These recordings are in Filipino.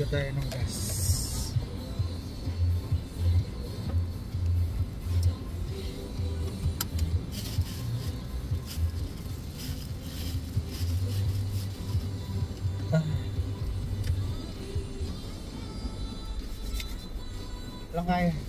Ikot tayo ng gas. Ah. Lang kaya.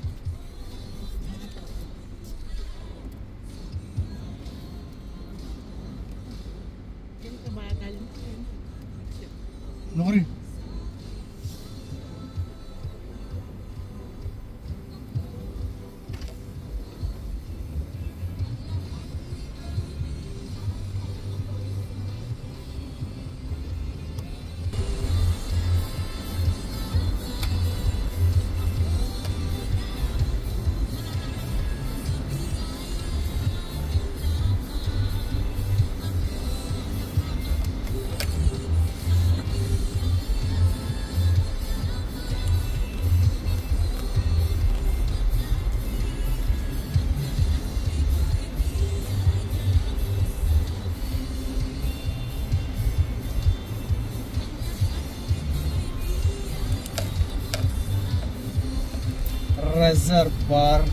Desert Park.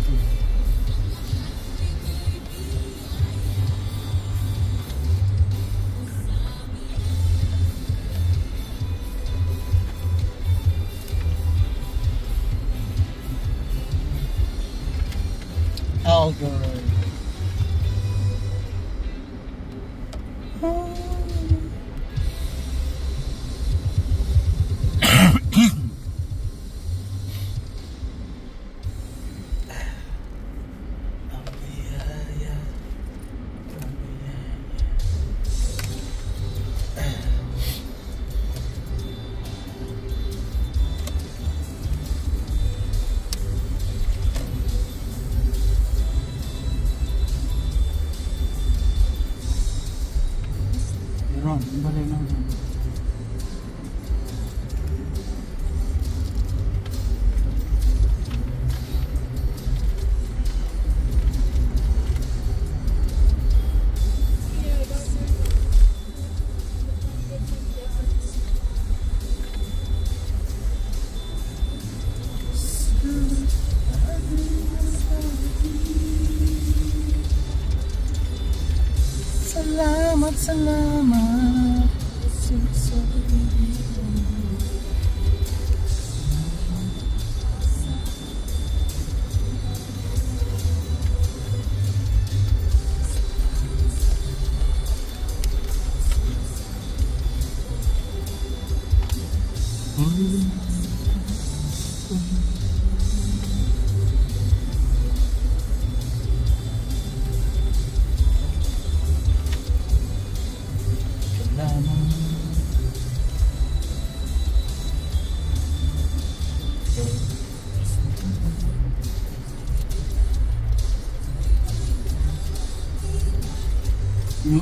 Algar. Balik na. Salamat,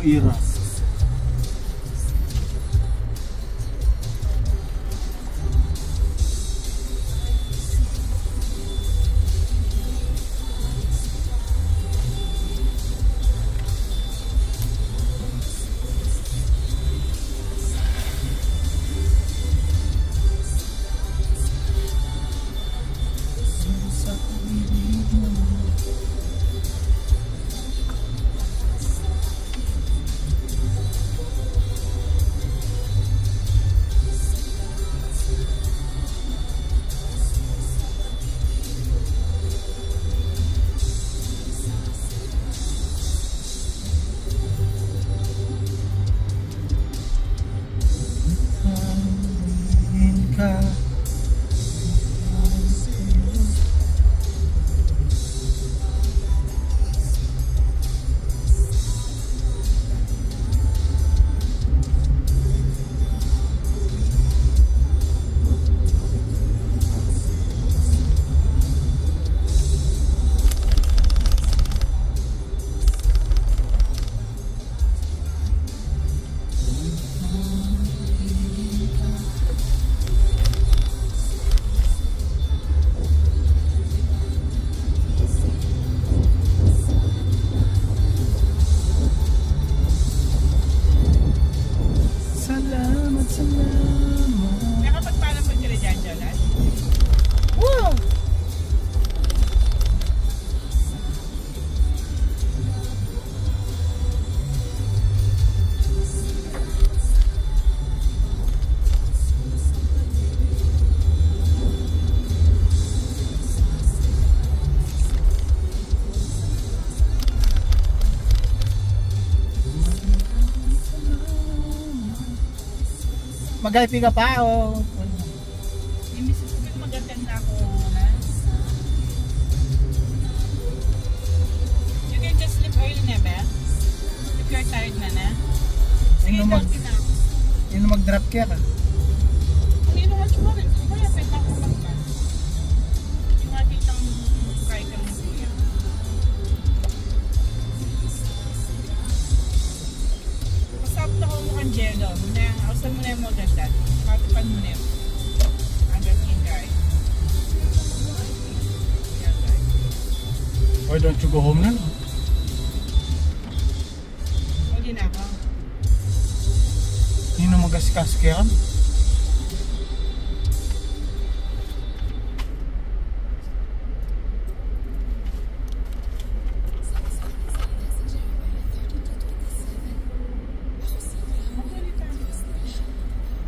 и раз. Mag-IP ka pa o... Yung misis ko mag-attend ako. You can just sleep early na ba? If you're tired na na. Sige, mag-. Yun mag-drop kaya ka. Hindi naman siya rin. Kaya pwede ako. Yung kaya ka ng kuya. Pasapit ako mo kang jello. Na, ausan mo na yung mga ganda. Patipan mo na yun. Agad yung guy. Why don't you go home na? Huli na ako. Sino mag-askas kaya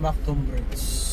Macton Bridge.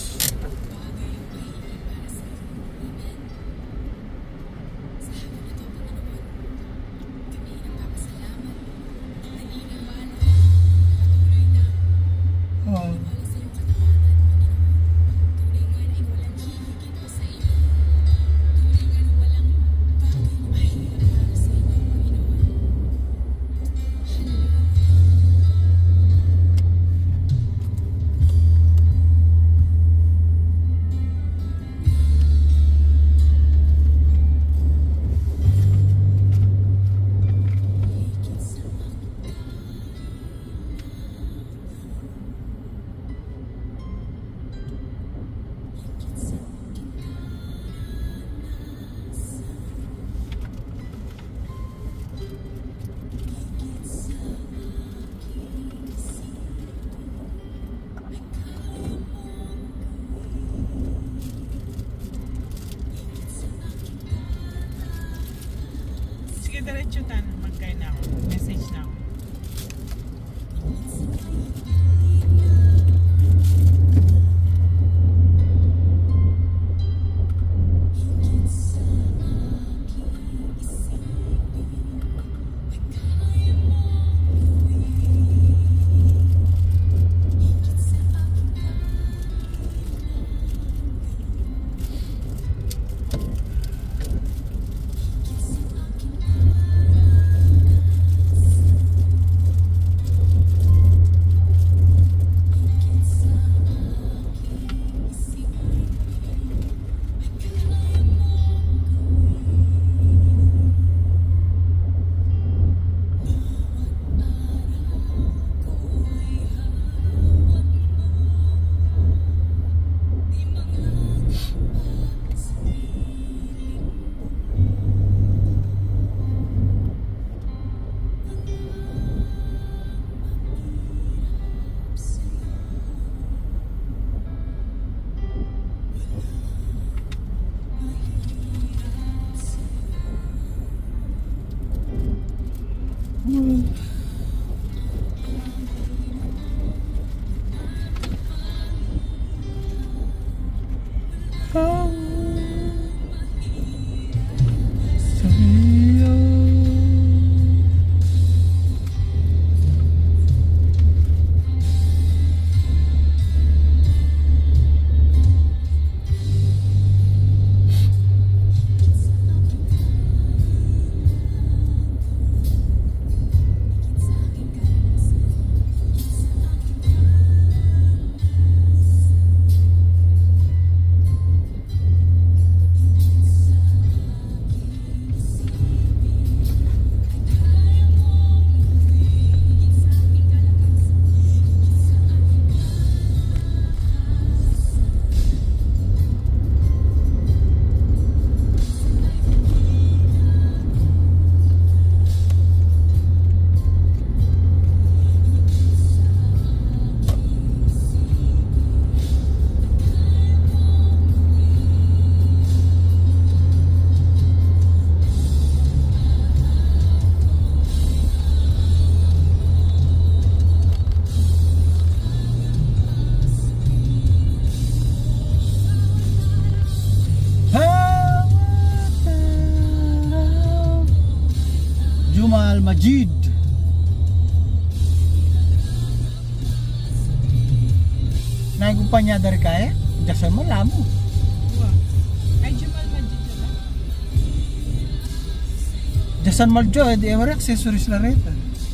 San Marjo, eh, di Emery accessories na rin.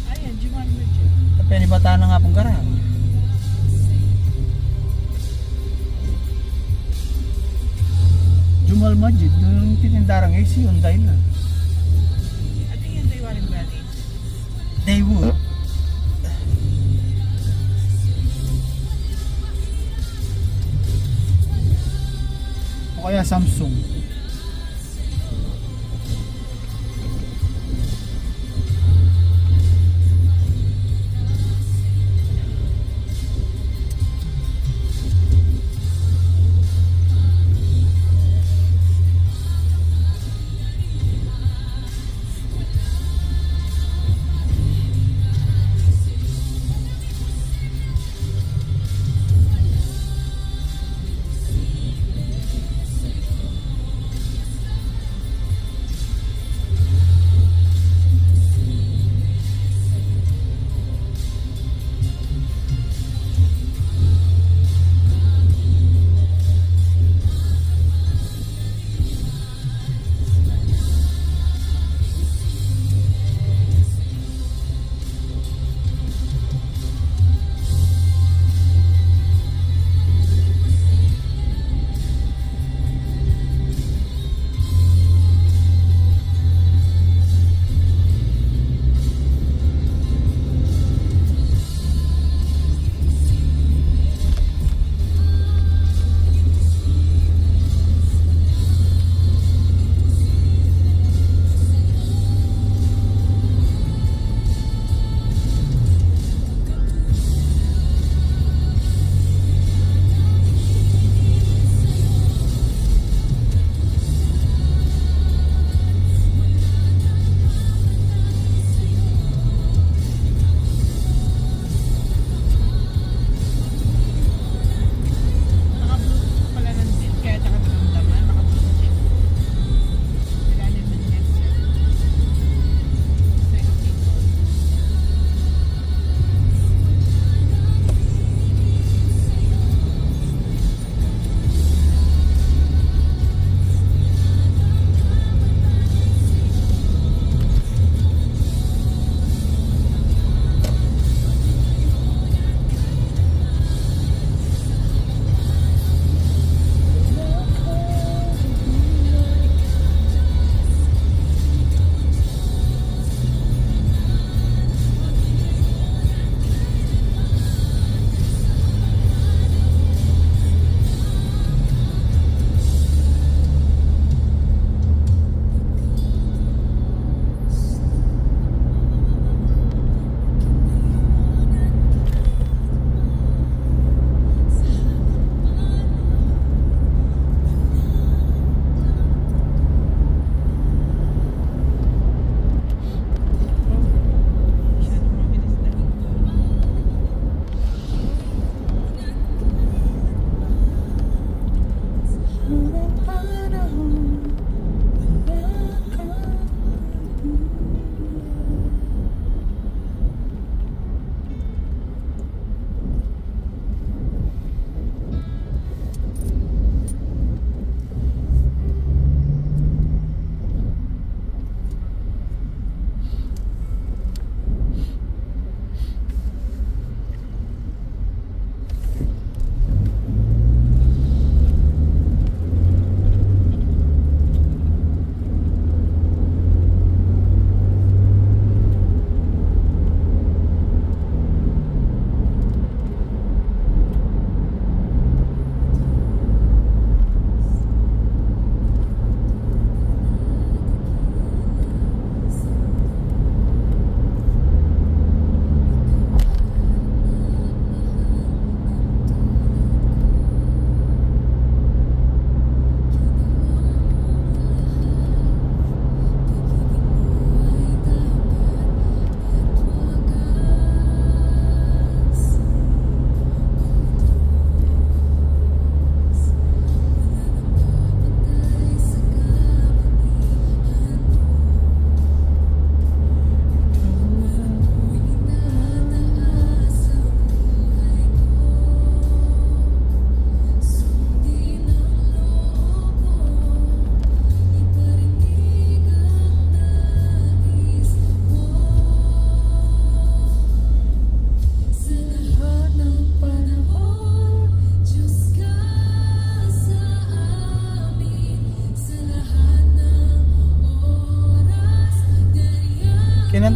Ayan, Jumanjo. Tapi yan, bata na nga pong karang. Jumal Majid, yung tinindarang AC, Hyundai na. I think Hyundai Warren Valley. They would. O kaya Samsung.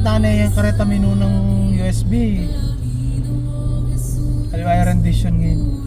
Bintana yung kareta menu ng USB. Kaliwa yung rendition ngayon.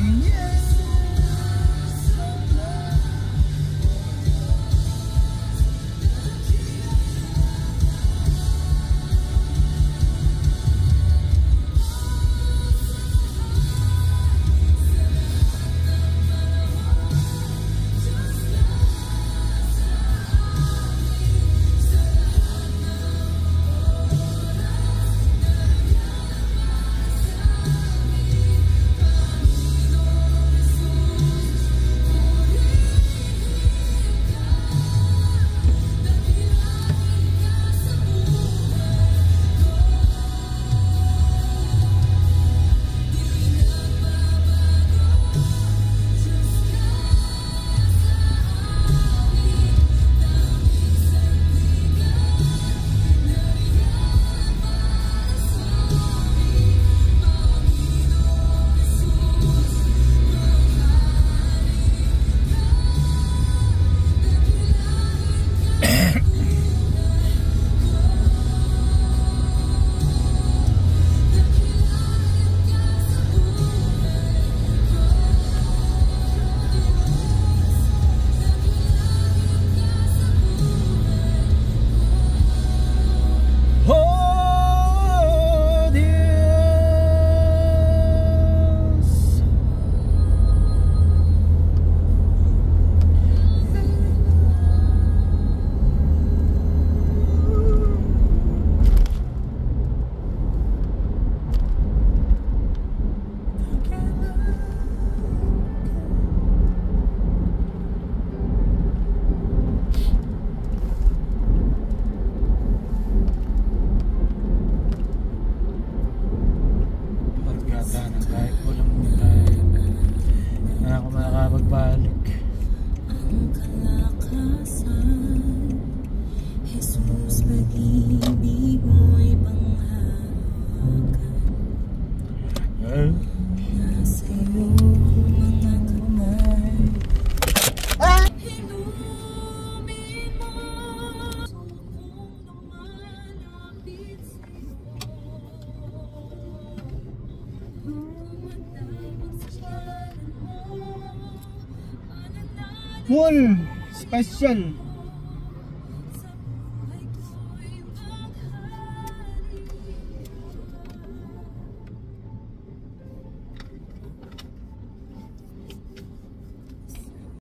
mean, yeah. question.